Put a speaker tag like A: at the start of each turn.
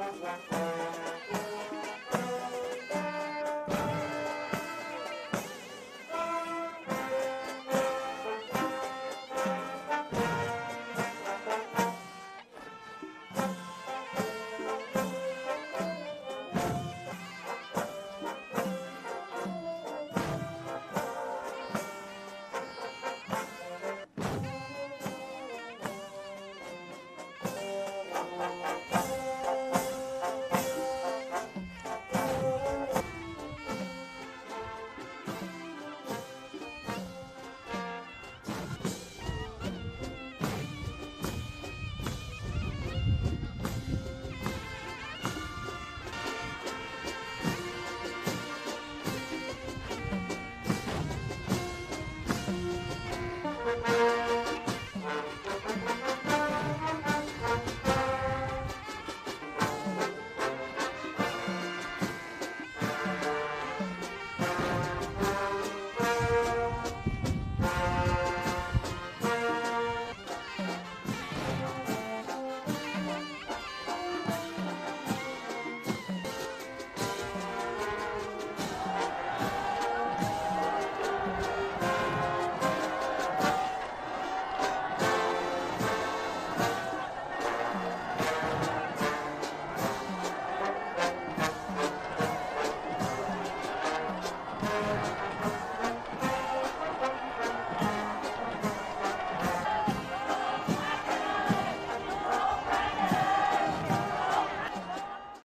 A: Música